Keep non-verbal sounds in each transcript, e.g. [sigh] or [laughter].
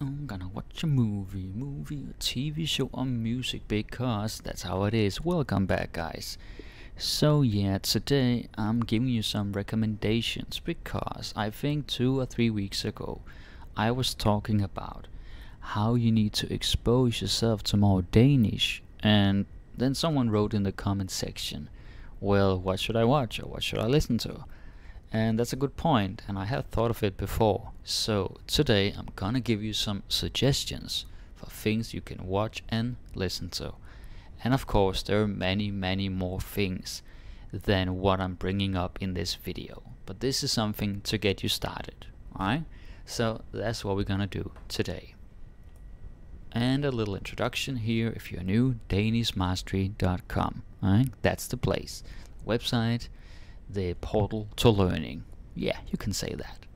I'm gonna watch a movie, movie, a TV show, or music because that's how it is. Welcome back, guys. So, yeah, today I'm giving you some recommendations because I think two or three weeks ago I was talking about how you need to expose yourself to more Danish, and then someone wrote in the comment section, Well, what should I watch or what should I listen to? And that's a good point, and I have thought of it before. So today I'm gonna give you some suggestions for things you can watch and listen to. And of course, there are many, many more things than what I'm bringing up in this video. But this is something to get you started, alright? So that's what we're gonna do today. And a little introduction here, if you're new, danishmastery.com. Alright, that's the place. Website the portal to learning. Yeah, you can say that.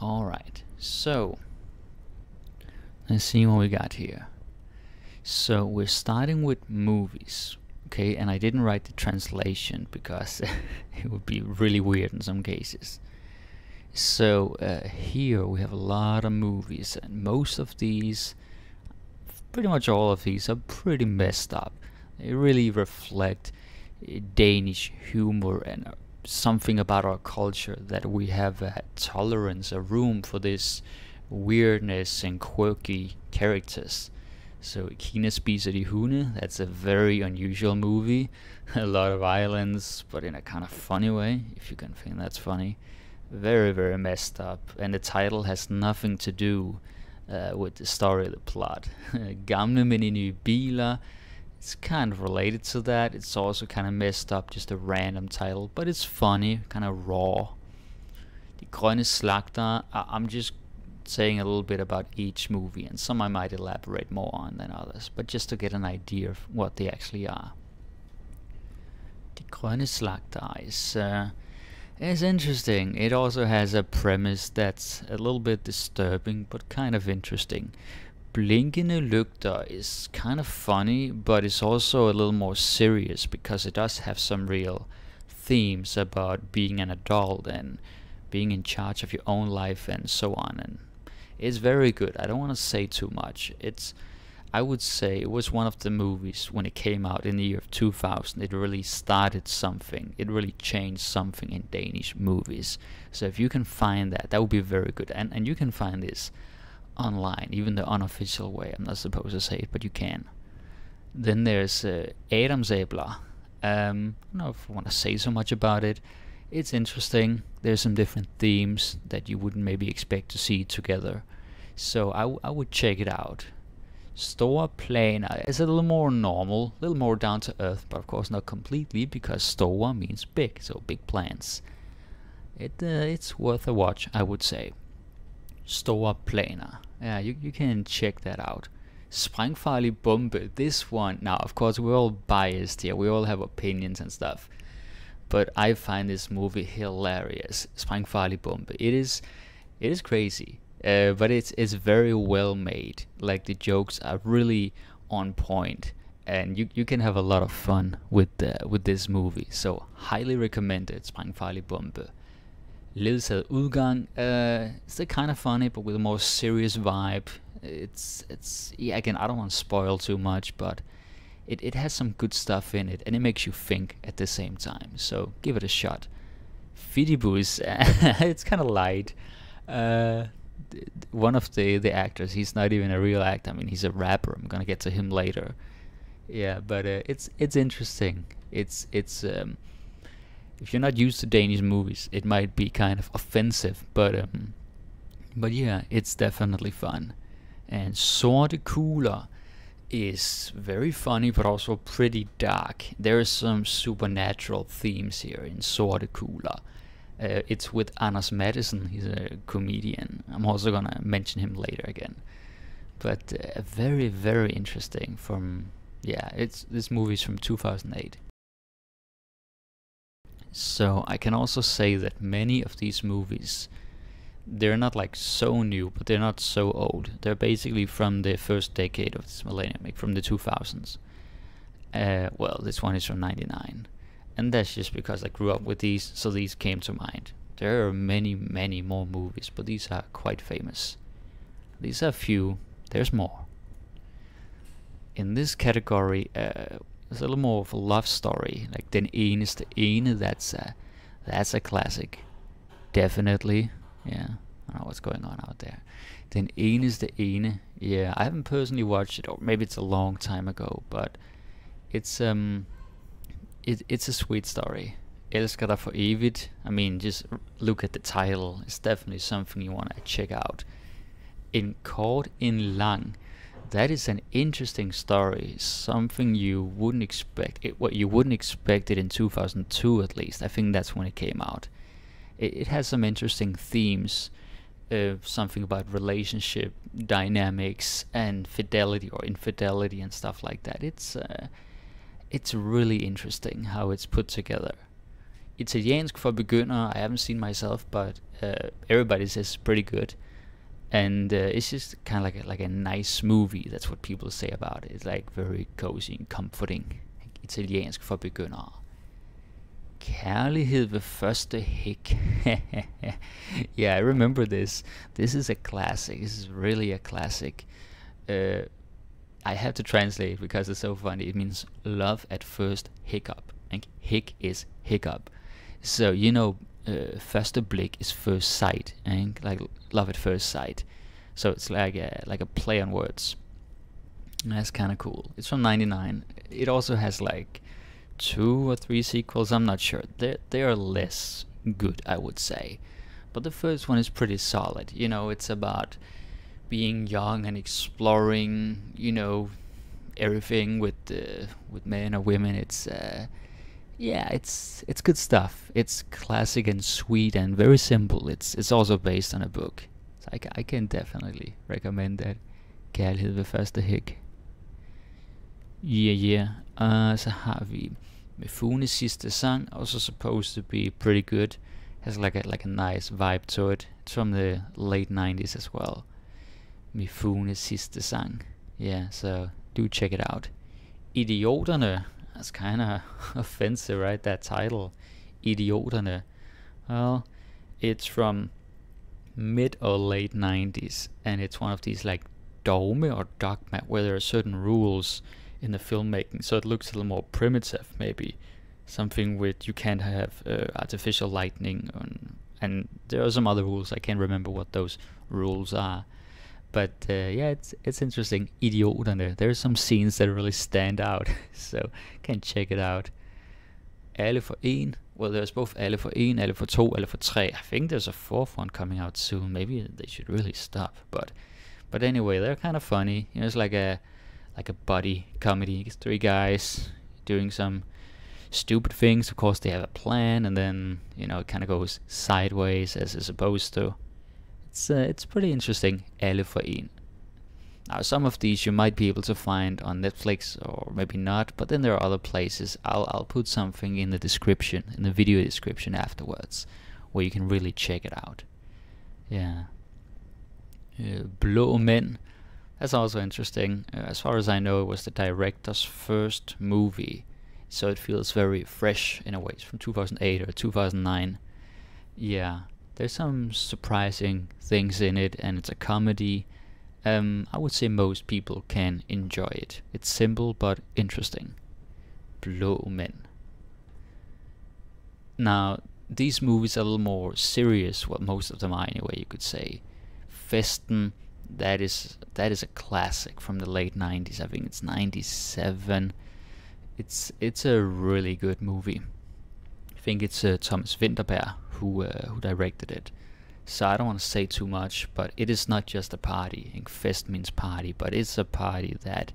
Alright, so let's see what we got here. So we're starting with movies. Okay, and I didn't write the translation because [laughs] it would be really weird in some cases. So uh, here we have a lot of movies, and most of these, pretty much all of these, are pretty messed up. They really reflect Danish humor and uh, something about our culture that we have a tolerance, a room for this weirdness and quirky characters. So Kina spiser de hunde, that's a very unusual movie. [laughs] a lot of violence, but in a kind of funny way, if you can think that's funny. Very, very messed up. And the title has nothing to do uh, with the story of the plot. [laughs] Gamle mænd i nye biler, it's kind of related to that. It's also kind of messed up, just a random title, but it's funny, kind of raw. De Grønne Slagtere, I'm just saying a little bit about each movie, and some I might elaborate more on than others, but just to get an idea of what they actually are. De Grønne Slagtere is, uh, is interesting. It also has a premise that's a little bit disturbing, but kind of interesting. Blinkende Lygter is kind of funny, but it's also a little more serious because it does have some real themes about being an adult and being in charge of your own life and so on. And it's very good. I don't want to say too much. It's, I would say, it was one of the movies when it came out in the year of 2000. It really started something. It really changed something in Danish movies. So if you can find that, that would be very good. And and you can find this online, even the unofficial way. I'm not supposed to say it, but you can. Then there's uh, Adamsæbler. Um, I don't know if I want to say so much about it. It's interesting. There's some different themes that you wouldn't maybe expect to see together. So I, I would check it out. Store Planer is a little more normal, a little more down to earth, but of course not completely because Store means big, so big plans. It uh, it's worth a watch, I would say. Store Planer. Yeah, you, you can check that out. Sprængfarlig Bombe. This one, now of course we're all biased here. We all have opinions and stuff. But I find this movie hilarious. Sprængfarlig Bombe. It is, it is crazy. Uh, but it's it's very well made. Like the jokes are really on point, and you you can have a lot of fun with uh, with this movie. So highly recommended. Sprængfarlig Bombe. Ledsaget udgang. Uh, it's kind of funny, but with a more serious vibe. It's it's yeah. Again, I don't want to spoil too much, but it it has some good stuff in it, and it makes you think at the same time. So give it a shot. Fidibus, [laughs] it's kind of light. Uh, one of the the actors, he's not even a real actor. I mean, he's a rapper. I'm gonna get to him later. Yeah, but uh, it's it's interesting. It's it's um, if you're not used to Danish movies, it might be kind of offensive, but um, but yeah, it's definitely fun. And Sorte Kugler is very funny, but also pretty dark. There are some supernatural themes here in Sorte Kugler. Uh, it's with Anders Matthesen. he's a comedian. I'm also gonna mention him later again. But uh, very, very interesting. From yeah, it's this movie's from 2008. So I can also say that many of these movies, they're not like so new, but they're not so old. They're basically from the first decade of this millennium, like from the 2000s. Uh, well, this one is from 99. And that's just because I grew up with these, so these came to mind. There are many, many more movies, but these are quite famous. these are few. There's more. In this category, uh, there's a little more of a love story, like Den the ene. That's a, that's a classic, definitely. Yeah, I don't know what's going on out there. Den the ene. Yeah, I haven't personally watched it, or maybe it's a long time ago, but it's um, it it's a sweet story. Elsker for evigt. I mean, just look at the title. It's definitely something you want to check out. En kort, en lang. That is an interesting story. Something you wouldn't expect. It, what you wouldn't expect it in 2002 at least. I think that's when it came out. It, it has some interesting themes. Uh, something about relationship dynamics and fidelity or infidelity and stuff like that. It's uh, it's really interesting how it's put together. Italiensk for begyndere, I haven't seen myself, but uh, everybody says it's pretty good. And uh, it's just kind of like a, like a nice movie. That's what people say about it. It's like very cozy and comforting. Italiensk for begyndere. Kærlighed ved første hik. [laughs] yeah, I remember this. This is a classic. This is really a classic. Uh, I have to translate because it's so funny. It means love at first hiccup. And hic is hiccup. So you know, uh, første blik is first sight, and like love at first sight. So it's like a like a play on words. And that's kind of cool. It's from '99. It also has like two or three sequels. I'm not sure. They they are less good, I would say. But the first one is pretty solid. You know, it's about being young and exploring. You know, everything with uh, with men or women. It's uh, yeah, it's it's good stuff. It's classic and sweet and very simple. It's it's also based on a book. So I, I can definitely recommend that. Kærlighed ved første hik. Yeah, yeah. Uh, så har vi Mifunes sidste sang, also supposed to be pretty good. Has like a like a nice vibe to it. It's from the late 90s as well. Mifunes sidste sang. Yeah, so do check it out. Idioterne that's kind of [laughs] offensive, right? That title, Idioterne. Well, it's from mid or late 90s, and it's one of these like dogma or dogma where there are certain rules in the filmmaking, so it looks a little more primitive, maybe something with you can't have uh, artificial lightning, and, and there are some other rules. I can't remember what those rules are. But uh, yeah, it's it's interesting. Idioterne. There's some scenes that really stand out, [laughs] so can check it out. Alle for en. Well, there's both Alle for en, Alle for to, Alle for tre. I think there's a fourth one coming out soon. Maybe they should really stop. But but anyway, they're kind of funny. You know, it's like a like a buddy comedy. It's three guys doing some stupid things. Of course, they have a plan, and then you know it kind of goes sideways as it's supposed to. It's uh, it's pretty interesting. Alle for en. Now some of these you might be able to find on Netflix or maybe not, but then there are other places. I'll I'll put something in the description, in the video description afterwards, where you can really check it out. Yeah. Uh, Blå Mænd. That's also interesting. Uh, as far as I know, it was the director's first movie, so it feels very fresh in a way. It's from 2008 or 2009. Yeah there's some surprising things in it and it's a comedy. Um, I would say most people can enjoy it. It's simple but interesting. Blå Mænd now these movies are a little more serious what most of them are anyway you could say. Festen that is that is a classic from the late 90s I think it's 97 it's it's a really good movie. I think it's uh, Thomas Vinterberg who uh, who directed it. So I don't want to say too much, but it is not just a party. Fest means party, but it's a party that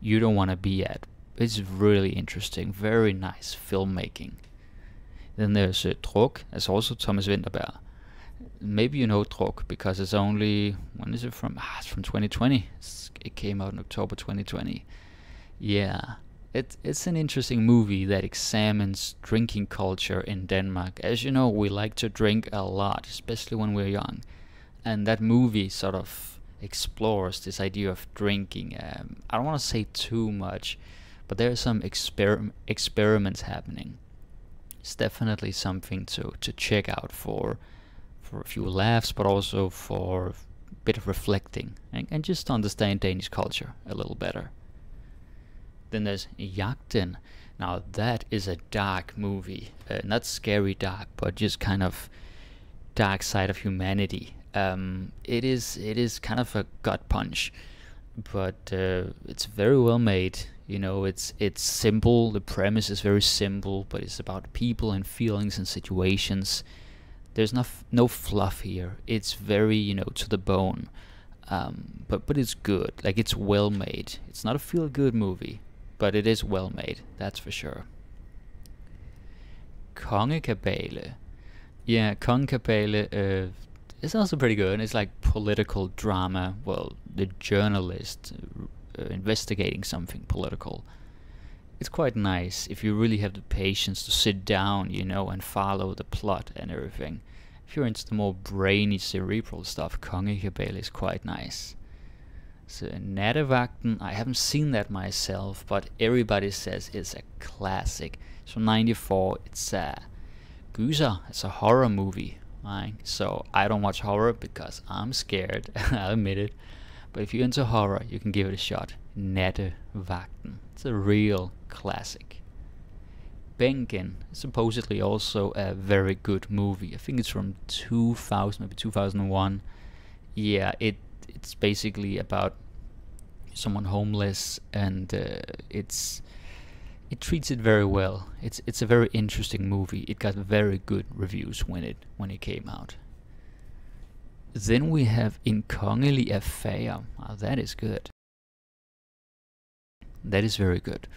you don't want to be at. It's really interesting, very nice filmmaking. Then there's uh, Druk, that's also Thomas Vinterberg. Maybe you know Druk because it's only when is it from? Ah, it's from 2020. It's, it came out in October 2020. Yeah, it, it's an interesting movie that examines drinking culture in Denmark. As you know, we like to drink a lot, especially when we're young. And that movie sort of explores this idea of drinking. Um, I don't want to say too much, but there are some exper- experiments happening. It's definitely something to, to check out for for a few laughs, but also for a bit of reflecting and, and just to understand Danish culture a little better. Then there's Jagten. Now that is a dark movie, uh, not scary dark, but just kind of dark side of humanity. Um, it is it is kind of a gut punch, but uh, it's very well made. You know, it's it's simple. The premise is very simple, but it's about people and feelings and situations. There's no no fluff here. It's very you know to the bone, um, but but it's good. Like it's well made. It's not a feel good movie, but it is well made, that's for sure. Kongekabale. Yeah, Kongekabale uh, is also pretty good. It's like political drama. Well, the journalist uh, investigating something political. It's quite nice if you really have the patience to sit down, you know, and follow the plot and everything. If you're into the more brainy, cerebral stuff, Kongekabale is quite nice. So Nattevagten, I haven't seen that myself, but everybody says it's a classic. It's from 94, it's a gyser, it's a horror movie. Right? So I don't watch horror because I'm scared, [laughs] I'll admit it. But if you're into horror, you can give it a shot. Nattevagten, it's a real classic. Bænken, supposedly also a very good movie. I think it's from 2000, maybe 2001. Yeah, it it's basically about someone homeless and uh, it's it treats it very well. It's it's a very interesting movie. It got very good reviews when it when it came out. Then we have In Affære. Oh, that is good. That is very good.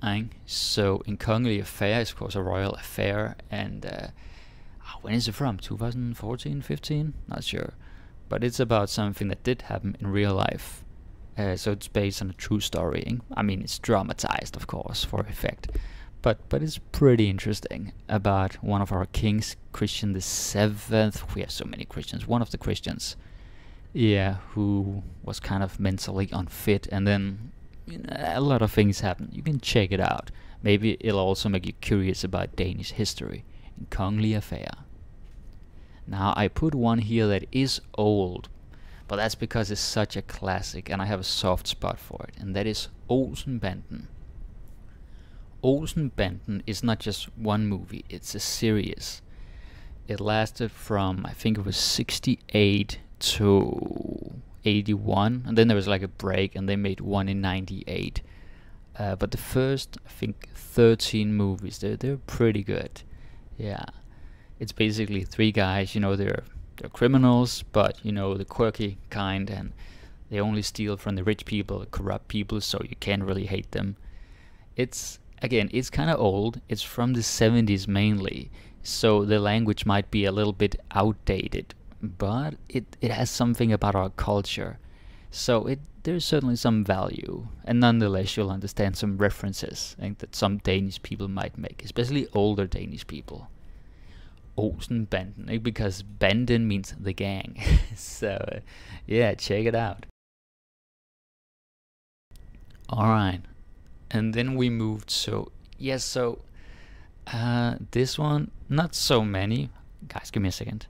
And so In Affære is of course a royal affair and uh, when is it from? 2014, 15? Not sure but it's about something that did happen in real life. Uh, so it's based on a true story. I mean, it's dramatized, of course, for effect, but but it's pretty interesting about one of our kings, Christian the Seventh. We have so many Christians. One of the Christians, yeah, who was kind of mentally unfit, and then you know, a lot of things happen. You can check it out. Maybe it'll also make you curious about Danish history. En Kongelig Affære. Now I put one here that is old, but that's because it's such a classic and I have a soft spot for it, and that is Olsenbanden. Olsenbanden is not just one movie, it's a series. It lasted from, I think it was 68 to 81, and then there was like a break, and they made one in 98. Uh, but the first, I think, 13 movies, they're, they're pretty good. Yeah it's basically three guys. You know, they're they're criminals, but you know the quirky kind, and they only steal from the rich people, corrupt people, so you can't really hate them. It's again, it's kind of old. It's from the 70s mainly, so the language might be a little bit outdated, but it it has something about our culture. So it there's certainly some value, and nonetheless you'll understand some references that some Danish people might make, especially older Danish people. Olsenbanden, because Banden means the gang. [laughs] so, yeah, check it out. Alright, and then we moved, so, yes, so, uh, this one, not so many. Guys, give me a second.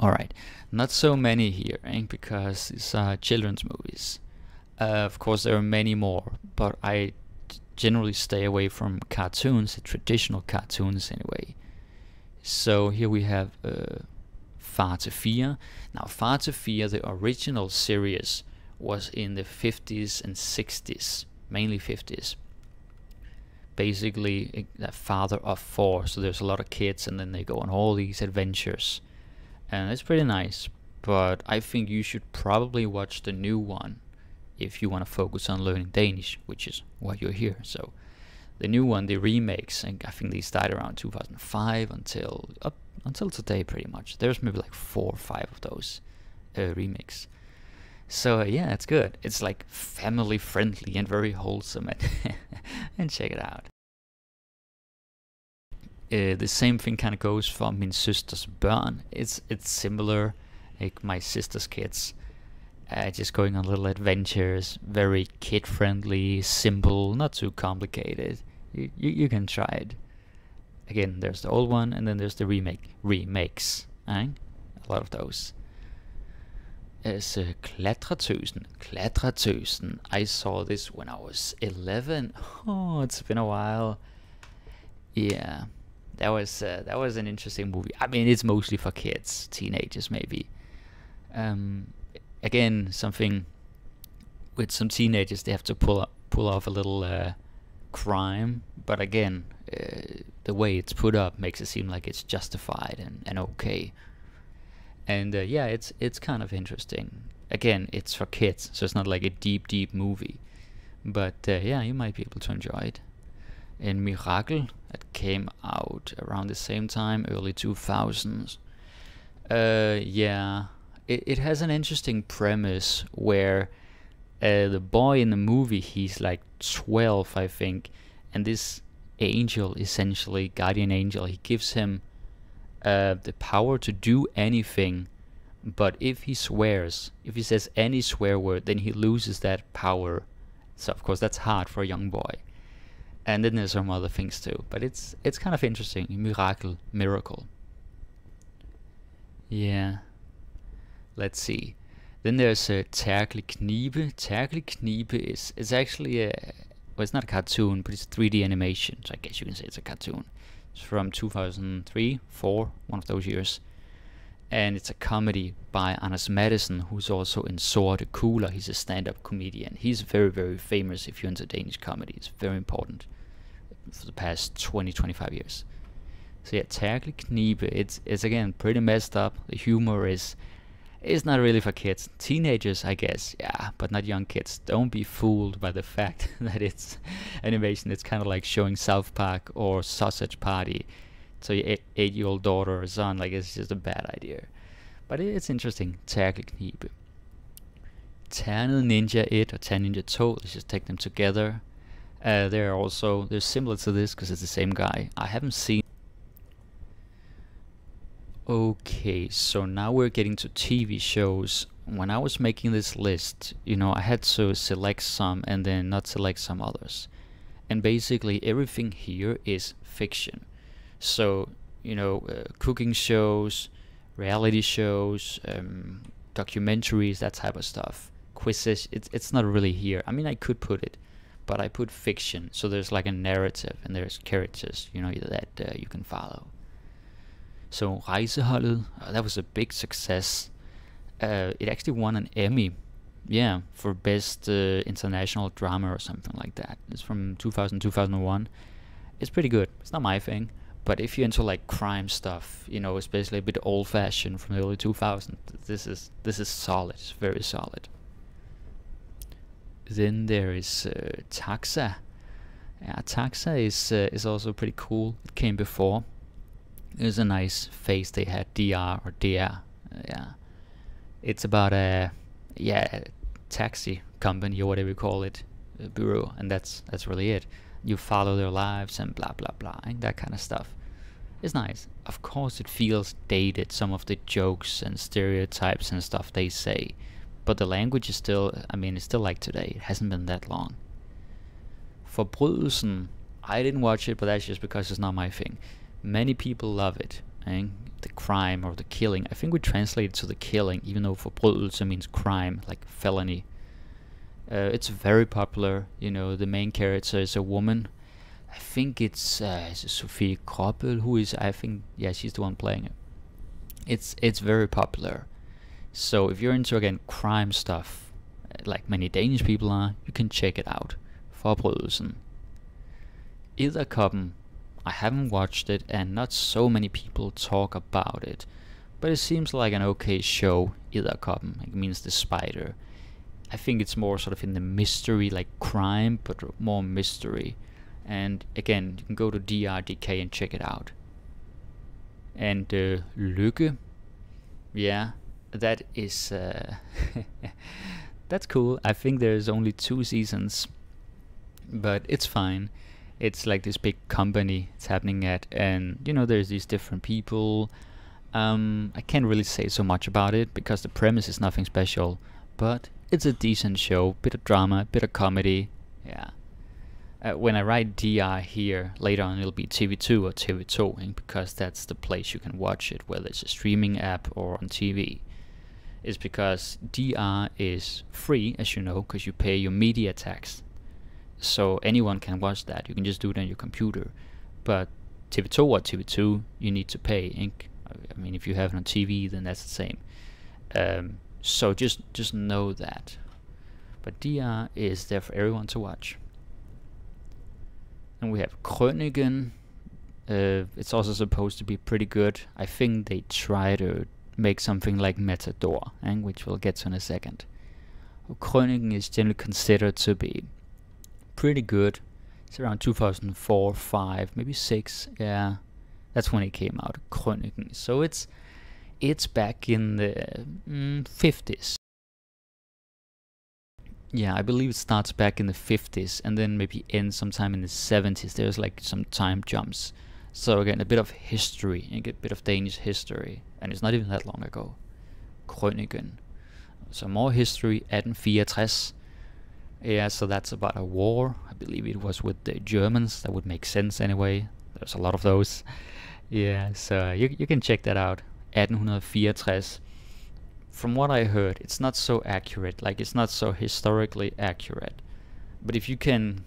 Alright, not so many here, eh, because it's uh, children's movies. Uh, of course, there are many more, but I generally stay away from cartoons, traditional cartoons anyway. So here we have uh, Far til Fire. Now Far til Fire, the original series, was in the 50s and 60s, mainly 50s. Basically, a father of four, so there's a lot of kids, and then they go on all these adventures, and it's pretty nice. But I think you should probably watch the new one if you want to focus on learning Danish, which is why you're here. So the new one, the remakes, and I think they started around 2005 until up until today, pretty much. There's maybe like four or five of those uh, remakes. So uh, yeah, it's good. It's like family friendly and very wholesome, and, [laughs] and check it out. Uh, the same thing kind of goes for Min søsters børn. It's it's similar, like my sister's kids uh, just going on little adventures, very kid friendly, simple, not too complicated. You, you, you can try it. Again, there's the old one, and then there's the remake remakes. Right? a lot of those. As uh, Klatretøsen, Klatretøsen. I saw this when I was 11. Oh, it's been a while. Yeah, that was uh, that was an interesting movie. I mean, it's mostly for kids, teenagers maybe. Um, again, something with some teenagers, they have to pull up, pull off a little uh, crime, but again, uh, the way it's put up makes it seem like it's justified and, and okay. And uh, yeah, it's it's kind of interesting. Again, it's for kids, so it's not like a deep, deep movie. But uh, yeah, you might be able to enjoy it. And Miracle, that came out around the same time, early 2000s. Uh, yeah, it, it has an interesting premise where uh, the boy in the movie, he's like 12, I think, and this angel, essentially, guardian angel, he gives him uh, the power to do anything, but if he swears, if he says any swear word, then he loses that power. So of course that's hard for a young boy. And then there's some other things too, but it's it's kind of interesting. Miracle, miracle. Yeah. Let's see. Then there's a uh, Terkel Knibe. Terkel Knibe is is actually a well, it's not a cartoon, but it's a 3D animation. So I guess you can say it's a cartoon. It's from 2003, 4, one of those years. And it's a comedy by Anders Matthesen, who's also in Sorte Kugler. He's a stand-up comedian. He's very, very famous if you're into Danish comedy. It's very important for the past 20, 25 years. So yeah, Terkel Knibe, it's, it's again pretty messed up. The humor is it's not really for kids. Teenagers, I guess, yeah, but not young kids. Don't be fooled by the fact [laughs] that it's animation. It's kind of like showing South Park or Sausage Party to your eight-year-old daughter or son. Like, it's just a bad idea. But it's interesting. Terkelknibe. Ternet Ninja 1 or Ternet Ninja 2, let's just take them together. Uh, they're also, they're similar to this because it's the same guy. I haven't seen Okay, so now we're getting to TV shows. When I was making this list, you know, I had to select some and then not select some others. And basically everything here is fiction. So, you know, uh, cooking shows, reality shows, um, documentaries, that type of stuff. Quizzes, it's, it's not really here. I mean, I could put it, but I put fiction. So there's like a narrative and there's characters, you know, that uh, you can follow. So Rejseholdet, that was a big success. Uh, it actually won an Emmy, yeah, for best uh, international drama or something like that. It's from 2000 2001. It's pretty good. It's not my thing, but if you're into like crime stuff, you know, especially a bit old-fashioned from the early 2000s, this is this is solid. It's very solid. Then there is uh, Taxa. Yeah, Taxa is uh, is also pretty cool. It came before. It was a nice face they had, DR or DR. Yeah, it's about a yeah taxi company or whatever you call it, bureau, and that's that's really it. You follow their lives and blah blah blah, and that kind of stuff. It's nice. Of course, it feels dated. Some of the jokes and stereotypes and stuff they say, but the language is still. I mean, it's still like today. It hasn't been that long. For Forbrydelsen, I didn't watch it, but that's just because it's not my thing. Many people love it. And the crime or the killing. I think we translate it to the killing, even though for forbrydelse means crime, like felony. Uh, it's very popular. You know, the main character is a woman. I think it's uh, Sofie Gråbøl who is. I think yeah, she's the one playing it. It's it's very popular. So if you're into again crime stuff, uh, like many Danish people are, you can check it out. Forbrydelsen. Edderkoppen I haven't watched it and not so many people talk about it, but it seems like an okay show, Edderkoppen, it means the spider. I think it's more sort of in the mystery, like crime, but more mystery. And again, you can go to DRDK and check it out. And uh, yeah, that is uh, [laughs] that's cool. I think there's only two seasons, but it's fine it's like this big company it's happening at and you know there's these different people um, I can't really say so much about it because the premise is nothing special but it's a decent show bit of drama bit of comedy yeah uh, when I write DR here, later on it'll be TV2 or TV2, because that's the place you can watch it, whether it's a streaming app or on TV. Is because DR is free, as you know, because you pay your media tax. So anyone can watch that. You can just do it on your computer. But TV2 or TV2, you need to pay. I mean, if you have it on TV, then that's the same. Um, so just just know that. But DR is there for everyone to watch. And we have Krøniken. Uh, it's also supposed to be pretty good. I think they try to make something like Matador, and eh, which we'll get to in a second. Krøniken is generally considered to be pretty good. It's around 2004, 5, maybe 6. Yeah, that's when it came out. Krøniken. So it's it's back in the mm, 50s. Yeah, I believe it starts back in the 50s and then maybe ends sometime in the 70s. There's like some time jumps. So again, a bit of history, a bit of Danish history. And it's not even that long ago. Krøniken. So more history, 1864. Yeah, so that's about a war. I believe it was with the Germans. That would make sense anyway. There's a lot of those. [laughs] Yeah, so you, you can check that out. 1864 from what I heard, it's not so accurate. Like it's not so historically accurate. But if you can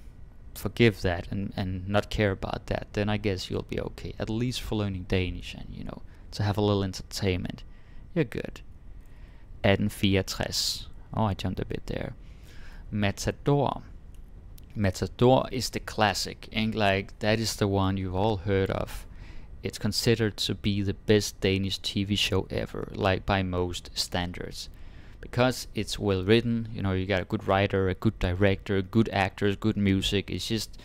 forgive that and, and not care about that, then I guess you'll be okay. At least for learning Danish and, you know, to have a little entertainment. You're good. 1864. Oh, I jumped a bit there. Matador. Matador is the classic, and like that is the one you've all heard of it's considered to be the best Danish TV show ever, like by most standards. Because it's well written, you know, you got a good writer, a good director, good actors, good music. It's just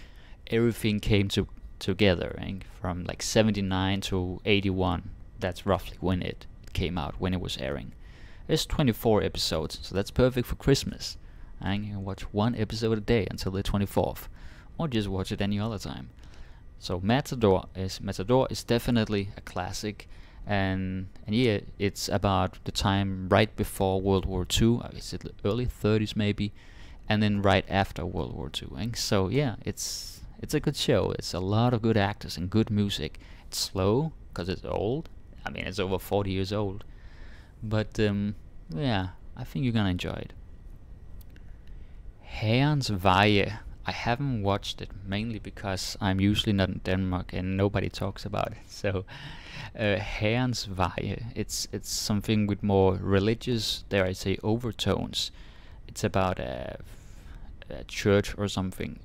everything came to together and from like 79 to 81. That's roughly when it came out, when it was airing. It's 24 episodes, so that's perfect for Christmas. And you can watch one episode a day until the 24th, or just watch it any other time. So Matador is Matador is definitely a classic, and and yeah, it's about the time right before World War II. Uh, is it early 30s maybe, and then right after World War II. And so yeah, it's it's a good show. It's a lot of good actors and good music. It's slow because it's old. I mean, it's over 40 years old, but um, yeah, I think you're gonna enjoy it. Herrens Veje I haven't watched it mainly because I'm usually not in Denmark and nobody talks about it. So, uh, Herrens it's it's something with more religious, dare I say, overtones. It's about a, a church or something.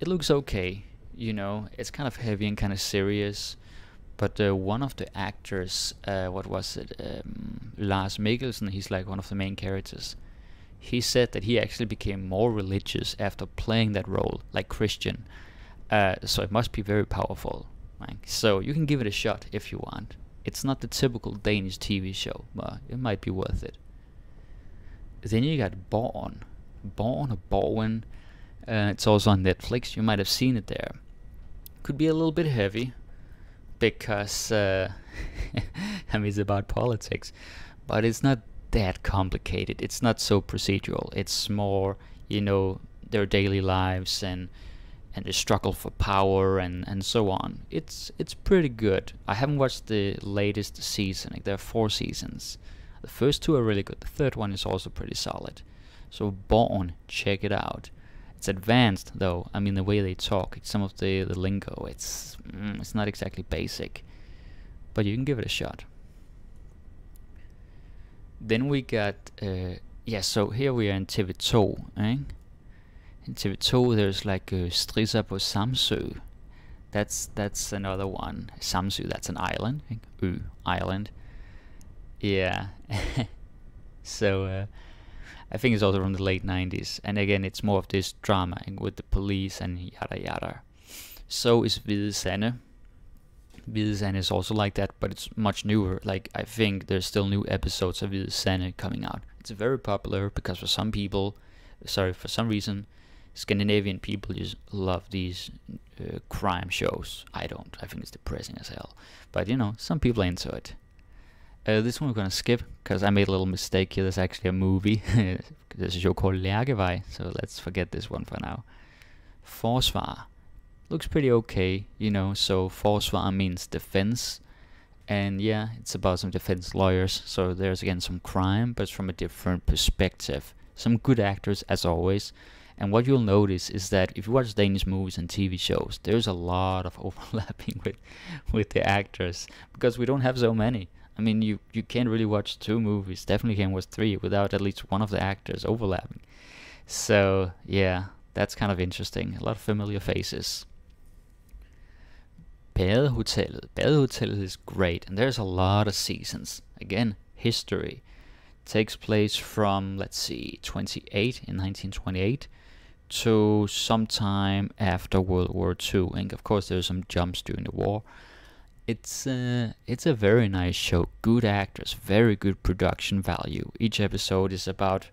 It looks okay, you know. It's kind of heavy and kind of serious. But uh, one of the actors, uh, what was it, um, Lars Mikkelsen, he's like one of the main characters he said that he actually became more religious after playing that role, like Christian. Uh, so it must be very powerful. Right? So you can give it a shot if you want. It's not the typical Danish TV show, but it might be worth it. Then you got Borgen. Borgen or Borgen. Uh, it's also on Netflix. You might have seen it there. Could be a little bit heavy because uh, [laughs] I mean it's about politics, but it's not that complicated. It's not so procedural. It's more, you know, their daily lives and and the struggle for power and and so on. It's it's pretty good. I haven't watched the latest season. Like there are four seasons. The first two are really good. The third one is also pretty solid. So Borgen, check it out. It's advanced though. I mean the way they talk, some of the the lingo. It's mm, it's not exactly basic, but you can give it a shot. Then we got, uh, yeah, so here we are in TV2, eh? In TV2 there's like uh, Strisser på Samsø. That's that's another one. Samsø, that's an island. Eh? island. Yeah. [laughs] so uh, I think it's also from the late 90s. And again, it's more of this drama with the police and yada yada. So is Hvide Sande. Hvide is also like that, but it's much newer. Like I think there's still new episodes of Hvide coming out. It's very popular because for some people, sorry, for some reason, Scandinavian people just love these uh, crime shows. I don't. I think it's depressing as hell. But you know, some people into it. Uh, this one we're gonna skip because I made a little mistake here. There's actually a movie. [laughs] There's a show called Lærkevej, so let's forget this one for now. Forsvar looks pretty okay, you know. So Forsvar means defense, and yeah, it's about some defense lawyers. So there's again some crime, but from a different perspective. Some good actors as always. And what you'll notice is that if you watch Danish movies and TV shows, there's a lot of [laughs] overlapping with with the actors because we don't have so many. I mean, you you can't really watch two movies, definitely can't watch three without at least one of the actors overlapping. So yeah, that's kind of interesting. A lot of familiar faces. Badehotellet. Badehotellet is great, and there's a lot of seasons. Again, history takes place from let's see, 28 in 1928 to sometime after World War II, and of course there's some jumps during the war. It's uh, it's a very nice show. Good actors, very good production value. Each episode is about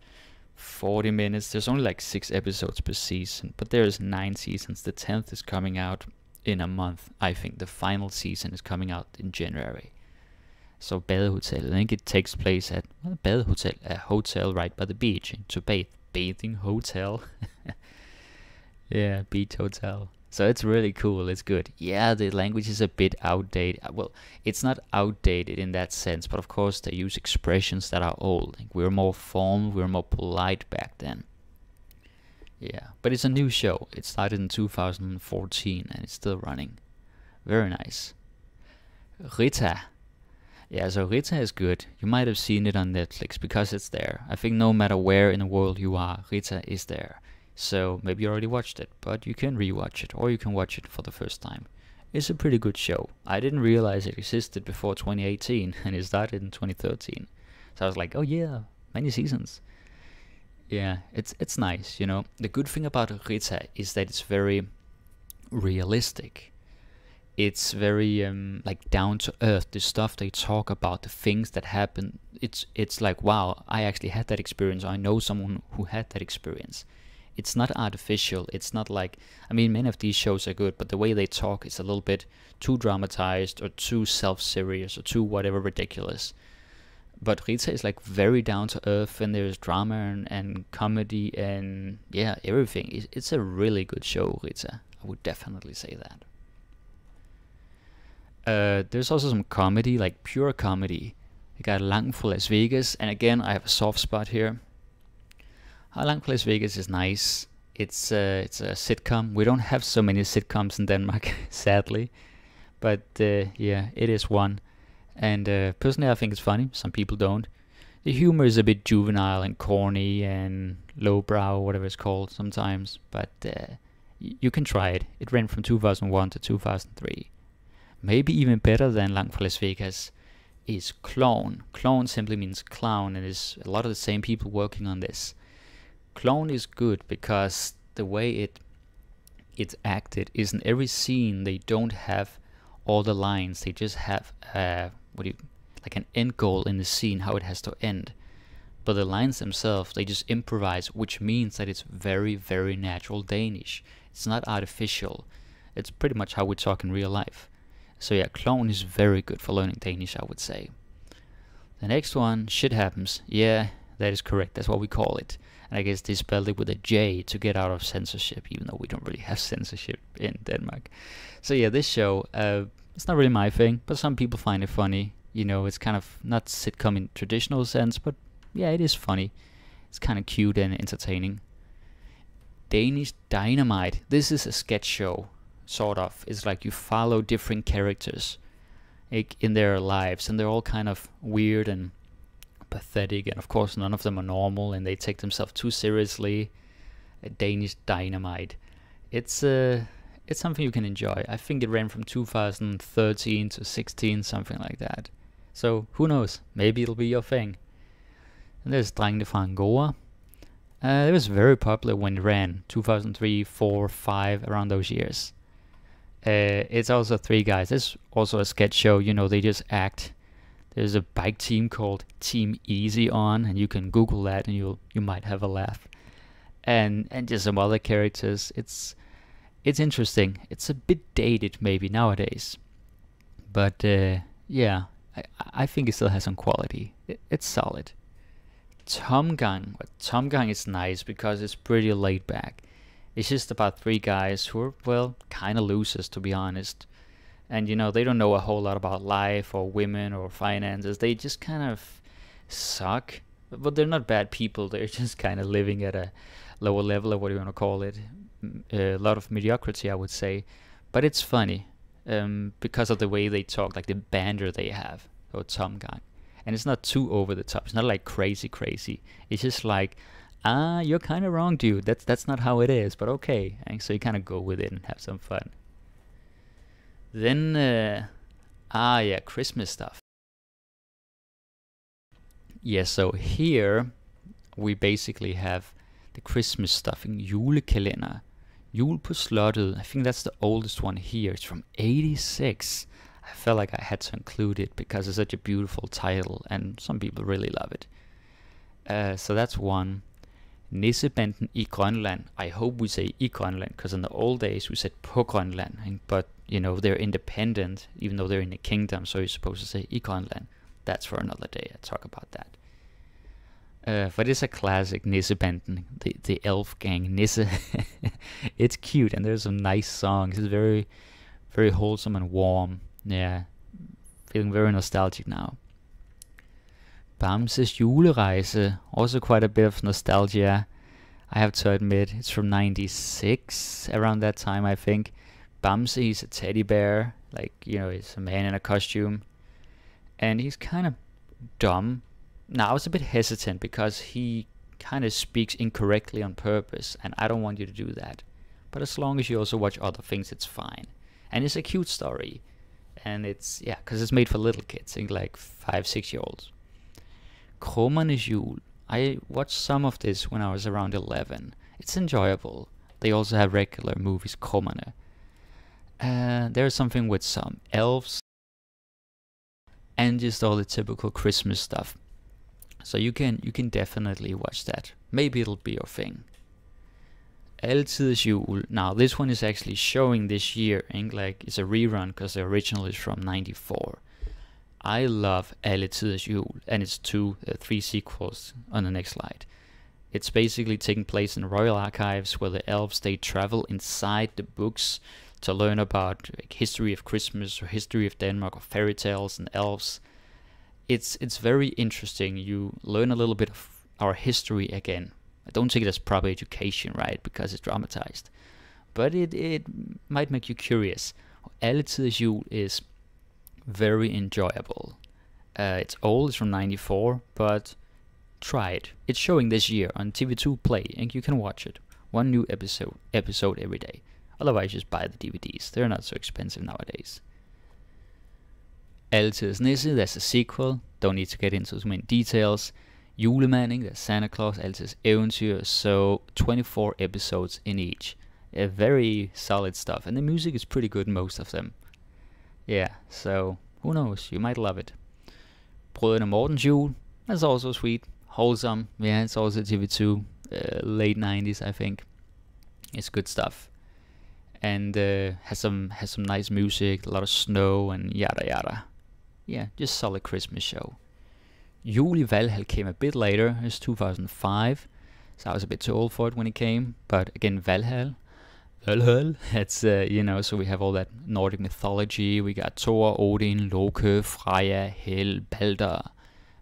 40 minutes. There's only like six episodes per season, but there's nine seasons. The 10th is coming out in a month. I think the final season is coming out in January. So Badehotel, I think it takes place at well, Badehotel, a hotel right by the beach, to bathe, bathing hotel. [laughs] yeah, beach hotel. So it's really cool. It's good. Yeah, the language is a bit outdated. Uh, well, it's not outdated in that sense, but of course they use expressions that are old. Like we're more formal, we're more polite back then. Yeah, but it's a new show. It started in 2014 and it's still running. Very nice. Rita. Yeah, so Rita is good. You might have seen it on Netflix because it's there. I think no matter where in the world you are, Rita is there. So maybe you already watched it, but you can rewatch it or you can watch it for the first time. It's a pretty good show. I didn't realize it existed before 2018 [laughs] and it started in 2013. So I was like, oh yeah, many seasons. Yeah, it's it's nice, you know. The good thing about Rita is that it's very realistic. It's very um, like down to earth. The stuff they talk about, the things that happen. It's it's like wow, I actually had that experience. I know someone who had that experience it's not artificial. It's not like I mean, many of these shows are good, but the way they talk is a little bit too dramatized or too self-serious or too whatever ridiculous. But Rita is like very down to earth, and there's drama and, and comedy and yeah, everything. It's, it's a really good show, Rita. I would definitely say that. Uh, there's also some comedy, like pure comedy. You got Langt fra Las Vegas, and again, I have a soft spot here. Langt Las Vegas is nice. It's uh, it's a sitcom. We don't have so many sitcoms in Denmark, [laughs] sadly, but uh, yeah, it is one. And uh, personally, I think it's funny. Some people don't. The humor is a bit juvenile and corny and lowbrow, whatever it's called sometimes. But uh, you can try it. It ran from 2001 to 2003. Maybe even better than Langt fra Las Vegas is Klovn. Klovn simply means clown, and there's a lot of the same people working on this. Klovn is good because the way it it's acted is in every scene they don't have all the lines. They just have uh, what do you like an end goal in the scene, how it has to end. But the lines themselves, they just improvise, which means that it's very, very natural Danish. It's not artificial. It's pretty much how we talk in real life. So yeah, Klovn is very good for learning Danish, I would say. The next one, Sjit Happens. Yeah, that is correct. That's what we call it. And I guess they spelled it with a J to get out of censorship, even though we don't really have [laughs] censorship in Denmark. So yeah, this show, uh, it's not really my thing, but some people find it funny. You know, it's kind of not sitcom in traditional sense, but yeah, it is funny. It's kind of cute and entertaining. Danish Dynamite. This is a sketch show, sort of. It's like you follow different characters in their lives, and they're all kind of weird and pathetic, and of course none of them are normal, and they take themselves too seriously. Danish dynamite. It's uh, it's something you can enjoy. I think it ran from 2013 to 16, something like that. So who knows? Maybe it'll be your thing. And there's Drengene fra Angora. Uh, it was very popular when it ran, 2003, 4, 5, around those years. Uh, it's also three guys. It's also a sketch show. You know, they just act there's a bike team called Team Easy on, and you can Google that, and you'll you might have a laugh. And and just some other characters. It's it's interesting. It's a bit dated maybe nowadays, but uh, yeah, I I think it still has some quality. It, it's solid. Tomgang. Tomgang is nice because it's pretty laid back. It's just about three guys who are, well, kind of losers, to be honest. And, you know, they don't know a whole lot about life or women or finances. They just kind of suck. But they're not bad people. They're [laughs] just kind of living at a lower level, or what do you want to call it. A lot of mediocrity, I would say. But it's funny um, because of the way they talk, like the banter they have, or Tomgang. And it's not too over the top. It's not like crazy, crazy. It's just like, ah, you're kind of wrong, dude. That's that's not how it is, but okay. And so you kind of go with it and have some fun. Then, uh, ah, yeah, Christmas stuff. Yeah, so here we basically have the Christmas stuff in julekalender. Jul på slottet, I think that's the oldest one here. It's from 86. I felt like I had to include it because it's such a beautiful title and some people really love it. Uh, so that's one. Nissebanden i Grønland. I hope we say i Grønland, because in the old days we said på Grønland, but you know they're independent, even though they're in a kingdom. So you're supposed to say i Grønland. That's for another day. I talk about that. Uh, but it's a classic Nissebanden, the the elf gang Nisse. [laughs] it's cute and there's some nice songs. It's very, very wholesome and warm. Yeah, feeling very nostalgic now. Bamse's Julerejse, also quite a bit of nostalgia. I have to admit, it's from 96, around that time, I think. Bamse, he's a teddy bear, like, you know, he's a man in a costume. And he's kind of dumb. Now, I was a bit hesitant because he kind of speaks incorrectly on purpose, and I don't want you to do that. But as long as you also watch other things, it's fine. And it's a cute story. And it's, yeah, because it's made for little kids, like five, six year olds. Krummernes Jul. I watched some of this when I was around 11. It's enjoyable. They also have regular movies, Krummerne. Uh, there's something with some elves and just all the typical Christmas stuff. So you can you can definitely watch that. Maybe it'll be your thing. Alle Tiders Jul. Now this one is actually showing this year, and like it's a rerun because the original is from '94. I love Alle Tiders Jul, and it's two, uh, three sequels on the next slide. It's basically taking place in the royal archives where the elves they travel inside the books to learn about like, history of Christmas or history of Denmark or fairy tales and elves. It's it's very interesting. You learn a little bit of our history again. I don't it as proper education, right? Because it's dramatized, but it it might make you curious. Alle Tiders Jul is very enjoyable. Uh, it's old, it's from 94, but try it. It's showing this year on TV2 Play, and you can watch it. One new episode episode every day. Otherwise, just buy the DVDs. They're not so expensive nowadays. Alle Tiders Nisse, there's a sequel. Don't need to get into too many details. Julemanding, there's Santa Claus, Alle Tiders Eventyr. So 24 episodes in each. Uh, very solid stuff. And the music is pretty good, most of them. Yeah, so who knows? You might love it. Brødrene Mortens Jul, that's also sweet. Wholesome. Yeah, it's also TV2. Uh, late 90s, I think. It's good stuff. And uh, has some has some nice music, a lot of snow and yada yada. Yeah, just solid Christmas show. Jul i Valhall came a bit later. It's 2005, so I was a bit too old for it when it came. But again, Valhall, Valhall. It's [laughs] uh, you know, so we have all that Nordic mythology. We got Thor, Odin, Loki, Freya, Hel, Balder,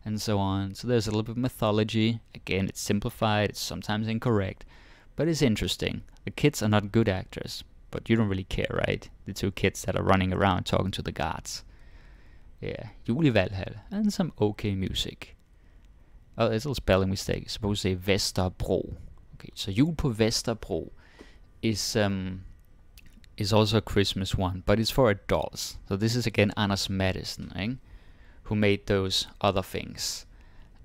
and so on. So there's a little bit of mythology. Again, it's simplified. It's sometimes incorrect, but it's interesting. The kids are not good actors, but you don't really care, right? The two kids that are running around talking to the gods. Yeah, Jul i Valhall, and some okay music. Oh, there's a little spelling mistake. It's supposed to say Vesterbro. Okay, so Jul på Vesterbro is um is also a Christmas one, but it's for adults. So this is again Anders Matthesen, eh, who made those other things.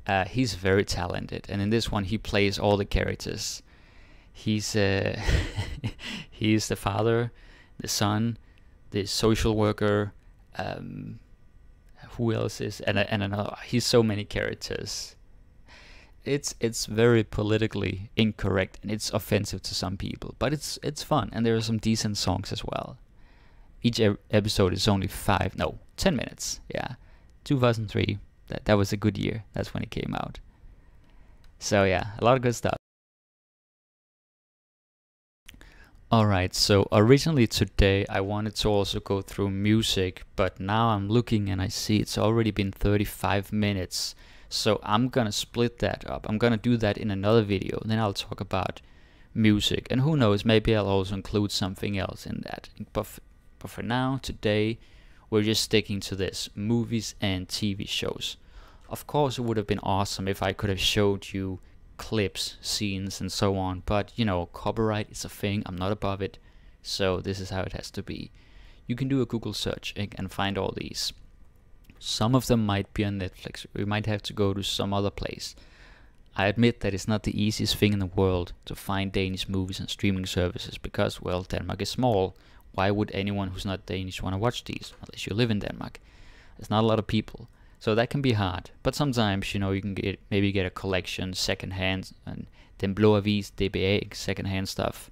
Uh, he's very talented, and in this one he plays all the characters. He's uh, [laughs] he's the father, the son, the social worker. Um, who else is and and another? He's so many characters it's it's very politically incorrect and it's offensive to some people, but it's it's fun and there are some decent songs as well. Each episode is only five, no, ten minutes. Yeah, 2003. That that was a good year. That's when it came out. So yeah, a lot of good stuff. Alright, so originally today I wanted to also go through music, but now I'm looking and I see it's already been 35 minutes. So I'm gonna split that up. I'm gonna do that in another video. Then I'll talk about music. And who knows, maybe I'll also include something else in that. But, but for now, today, we're just sticking to this movies and TV shows. Of course, it would have been awesome if I could have showed you clips, scenes, and so on. But you know, copyright is a thing. I'm not above it, so this is how it has to be. You can do a Google search and find all these. Some of them might be on Netflix. We might have to go to some other place. I admit that it's not the easiest thing in the world to find Danish movies and streaming services because, well, Denmark is small. Why would anyone who's not Danish want to watch these? Unless you live in Denmark. There's not a lot of people. So that can be hard. But sometimes, you know, you can get maybe get a collection secondhand and then Blå Avis, DBA, secondhand stuff.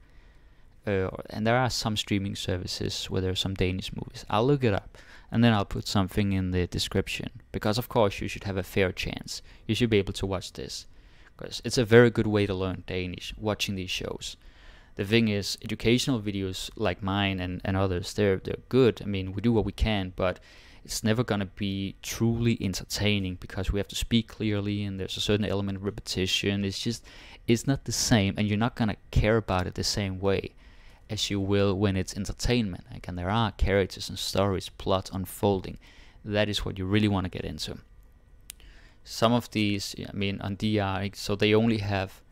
Uh, and there are some streaming services where there are some Danish movies. I'll look it up and then I'll put something in the description because of course you should have a fair chance. You should be able to watch this because it's a very good way to learn Danish watching these shows. The thing is, educational videos like mine and, and others, they're they're good. I mean, we do what we can, but it's never going to be truly entertaining because we have to speak clearly and there's a certain element of repetition. It's just, it's not the same and you're not going to care about it the same way as you will when it's entertainment. And there are characters and stories, plot unfolding. That is what you really want to get into. Some of these, I mean, on DR, so they only have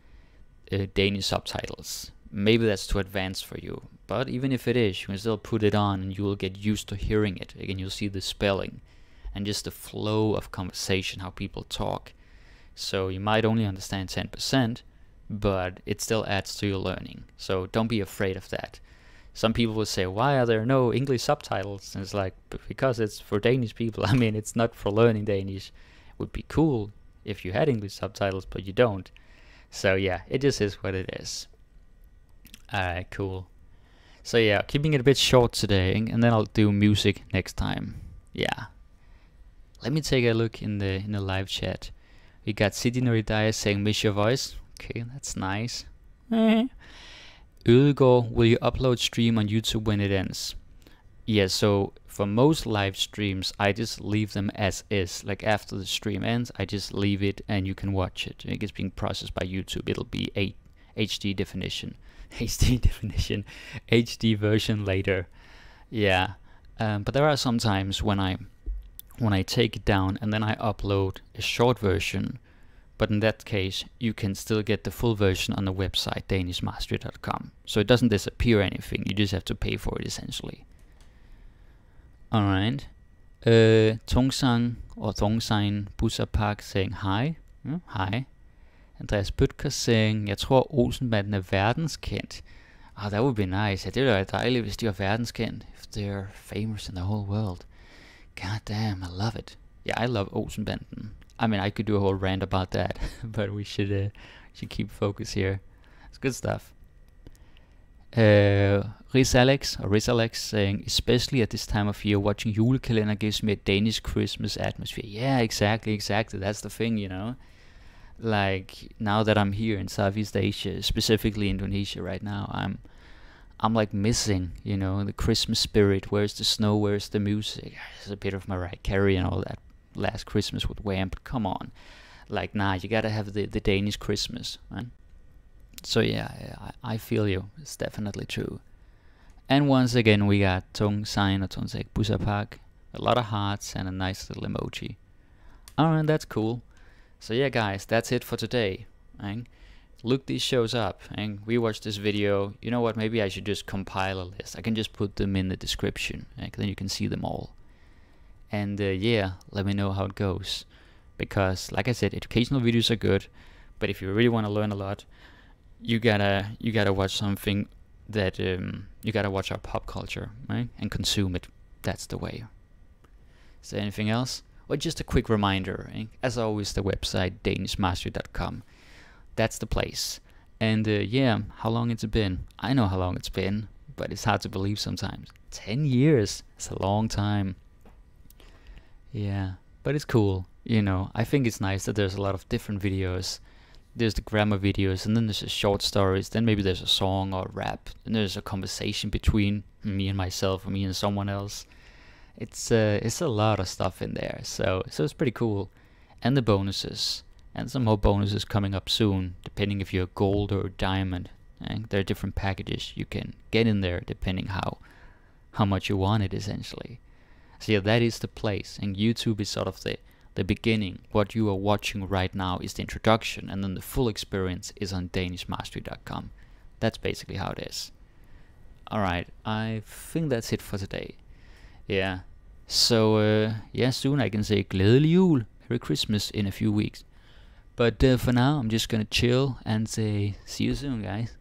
uh, Danish subtitles maybe that's too advanced for you. But even if it is, you can still put it on and you will get used to hearing it. Again, you'll see the spelling and just the flow of conversation, how people talk. So you might only understand 10%, but it still adds to your learning. So don't be afraid of that. Some people will say, why are there no English subtitles? And it's like, because it's for Danish people. [laughs] I mean, it's not for learning Danish. It would be cool if you had English subtitles, but you don't. So yeah, it just is what it is. Alright, cool. So yeah, keeping it a bit short today, and then I'll do music next time. Yeah. Let me take a look in the in the live chat. We got City Noridaya saying miss your voice. Okay, that's nice. [laughs] Ødegaard, will you upload stream on YouTube when it ends? Yeah, so for most live streams, I just leave them as is. Like after the stream ends, I just leave it and you can watch it. It gets being processed by YouTube. It'll be 8 HD definition. HD [laughs] definition, HD version later. Yeah, um, but there are some times when I when I take it down and then I upload a short version. But in that case, you can still get the full version on the website danishmastery.com. So it doesn't disappear anything. You just have to pay for it essentially. Alright. Uh, Tongsang or Tongsain Busapak saying hi. Mm, hi. Andreas Bøtker saying, jeg tror Olsenbanden er verdenskendt. Ah, that would be nice. Ja, det ville være dejligt, hvis de var verdenskendt. If they're famous in the whole world. God damn, I love it. Yeah, I love Olsenbanden. I mean, I could do a whole rant about that, [laughs] but we should uh, should keep focus here. It's good stuff. Uh, Riz Alex, or Riz Alex saying, especially at this time of year, watching julekalender gives me a Danish Christmas atmosphere. Yeah, exactly, exactly. That's the thing, you know like now that I'm here in Southeast Asia, specifically Indonesia right now, I'm I'm like missing, you know, the Christmas spirit. Where's the snow? Where's the music? It's a bit of my Mariah Carey and all that last Christmas with Wham, but come on. Like, nah, you gotta have the, the Danish Christmas, man. So yeah, I, I feel you. It's definitely true. And once again, we got Tong Sign or Tonsek Busapak. A lot of hearts and a nice little emoji. Oh, Alright, that's cool. So yeah guys, that's it for today. And look these shows up and rewatch this video. You know what, maybe I should just compile a list. I can just put them in the description. then you can see them all. And uh, yeah, let me know how it goes. Because like I said, educational videos are good. But if you really want to learn a lot, you gotta you gotta watch something that um, you gotta watch our pop culture, right? And consume it. That's the way. Is there anything else? Or just a quick reminder, as always, the website danishmastery.com. That's the place. And uh, yeah, how long it's been? I know how long it's been, but it's hard to believe sometimes. 10 years, it's a long time. Yeah, but it's cool. You know, I think it's nice that there's a lot of different videos there's the grammar videos, and then there's the short stories. Then maybe there's a song or a rap, and there's a conversation between me and myself, or me and someone else. It's uh, it's a lot of stuff in there, so so it's pretty cool. And the bonuses, and some more bonuses coming up soon, depending if you're gold or diamond. And there are different packages you can get in there depending how how much you want it essentially. So yeah, that is the place, and YouTube is sort of the the beginning. What you are watching right now is the introduction, and then the full experience is on DanishMastery.com. That's basically how it is. Alright, I think that's it for today. Yeah. So, uh, yeah, soon I can say Glædelig Jul, Merry Christmas in a few weeks. But uh, for now, I'm just gonna chill and say see you soon, guys.